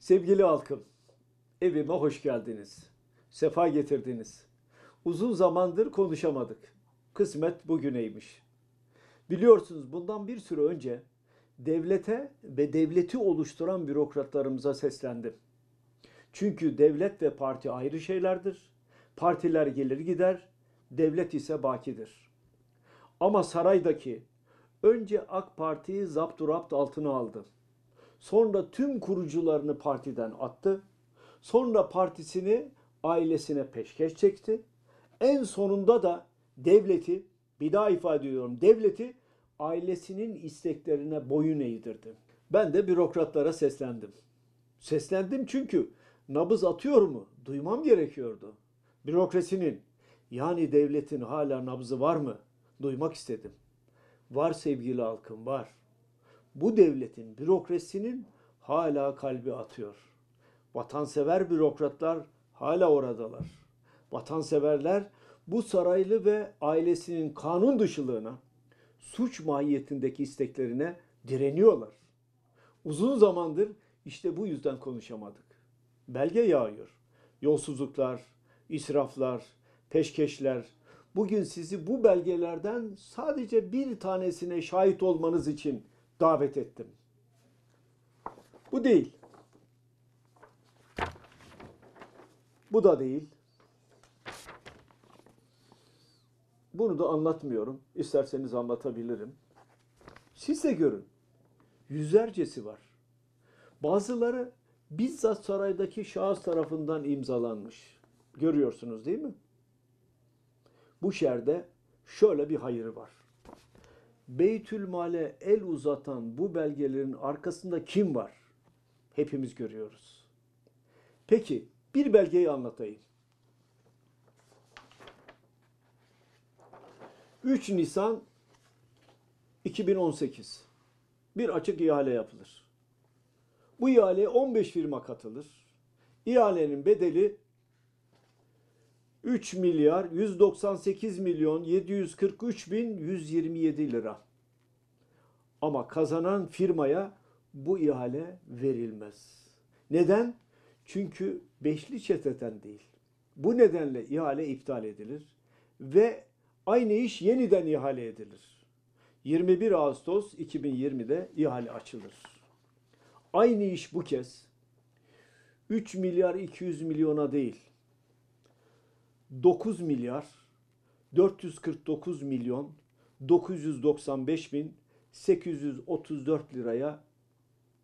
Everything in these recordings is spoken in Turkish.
Sevgili halkım, evime hoş geldiniz. Sefa getirdiniz. Uzun zamandır konuşamadık. Kısmet bugüneymiş. Biliyorsunuz bundan bir süre önce devlete ve devleti oluşturan bürokratlarımıza seslendim. Çünkü devlet ve parti ayrı şeylerdir. Partiler gelir gider, devlet ise bakidir. Ama saraydaki önce AK Parti'yi zapturapt altına aldı. Sonra tüm kurucularını partiden attı. Sonra partisini ailesine peşkeş çekti. En sonunda da devleti, bir daha ifade ediyorum, devleti ailesinin isteklerine boyun eğdirdi. Ben de bürokratlara seslendim. Seslendim çünkü nabız atıyor mu? Duymam gerekiyordu. Bürokrasinin yani devletin hala nabzı var mı? Duymak istedim. Var sevgili halkım var. Bu devletin bürokrasinin hala kalbi atıyor. Vatansever bürokratlar hala oradalar. Vatanseverler bu saraylı ve ailesinin kanun dışılığına, suç mahiyetindeki isteklerine direniyorlar. Uzun zamandır işte bu yüzden konuşamadık. Belge yağıyor. Yolsuzluklar, israflar, peşkeşler. Bugün sizi bu belgelerden sadece bir tanesine şahit olmanız için davet ettim. Bu değil. Bu da değil. Bunu da anlatmıyorum. İsterseniz anlatabilirim. Siz de görün. Yüzlercesi var. Bazıları bizzat saraydaki şahıs tarafından imzalanmış. Görüyorsunuz değil mi? Bu şerde şöyle bir hayır var. Beytülmale el uzatan bu belgelerin arkasında kim var? Hepimiz görüyoruz. Peki bir belgeyi anlatayım. 3 Nisan 2018 bir açık ihale yapılır. Bu ihaleye 15 firma katılır. İhalenin bedeli 3 milyar 198 milyon 743 bin 127 lira. Ama kazanan firmaya bu ihale verilmez. Neden? Çünkü beşli çeteten değil. Bu nedenle ihale iptal edilir ve aynı iş yeniden ihale edilir. 21 Ağustos 2020'de ihale açılır. Aynı iş bu kez 3 milyar 200 milyona değil 9 milyar 449 milyon 995 bin 834 liraya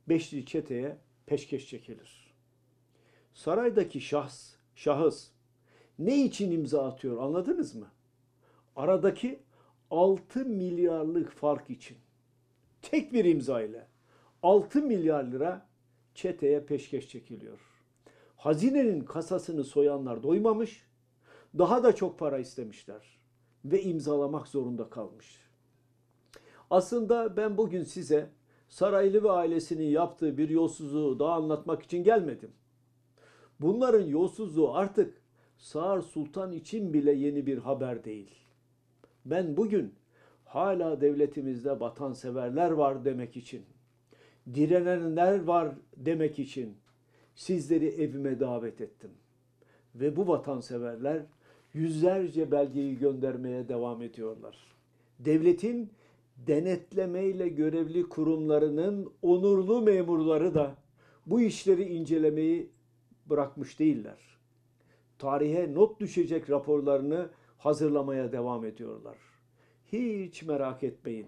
beşli çeteye peşkeş çekilir. Saraydaki şahs, şahıs ne için imza atıyor anladınız mı? Aradaki 6 milyarlık fark için. Tek bir imza ile 6 milyar lira çeteye peşkeş çekiliyor. Hazinenin kasasını soyanlar doymamış, daha da çok para istemişler ve imzalamak zorunda kalmış. Aslında ben bugün size Saraylı ve ailesinin yaptığı bir yolsuzluğu daha anlatmak için gelmedim. Bunların yolsuzluğu artık Sağır Sultan için bile yeni bir haber değil. Ben bugün hala devletimizde vatanseverler var demek için, direnenler var demek için sizleri evime davet ettim. Ve bu vatanseverler yüzlerce belgeyi göndermeye devam ediyorlar. Devletin denetlemeyle görevli kurumlarının onurlu memurları da bu işleri incelemeyi bırakmış değiller. Tarihe not düşecek raporlarını hazırlamaya devam ediyorlar. Hiç merak etmeyin.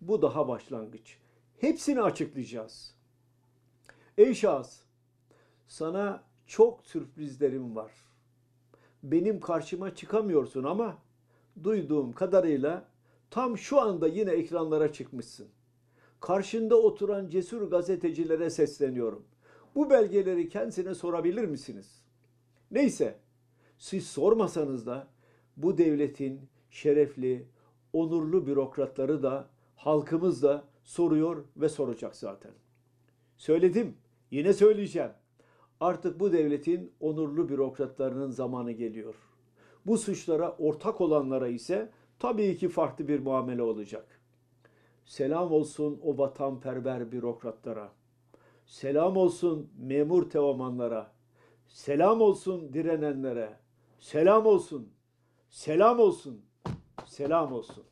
Bu daha başlangıç. Hepsini açıklayacağız. Ey şahıs, sana çok sürprizlerim var. Benim karşıma çıkamıyorsun ama duyduğum kadarıyla tam şu anda yine ekranlara çıkmışsın. Karşında oturan cesur gazetecilere sesleniyorum. Bu belgeleri kendisine sorabilir misiniz? Neyse, siz sormasanız da bu devletin şerefli, onurlu bürokratları da halkımız da soruyor ve soracak zaten. Söyledim, yine söyleyeceğim. Artık bu devletin onurlu bürokratlarının zamanı geliyor. Bu suçlara ortak olanlara ise tabii ki farklı bir muamele olacak. Selam olsun o vatanperver bürokratlara. Selam olsun memur teomanlara. Selam olsun direnenlere. Selam olsun. Selam olsun. Selam olsun.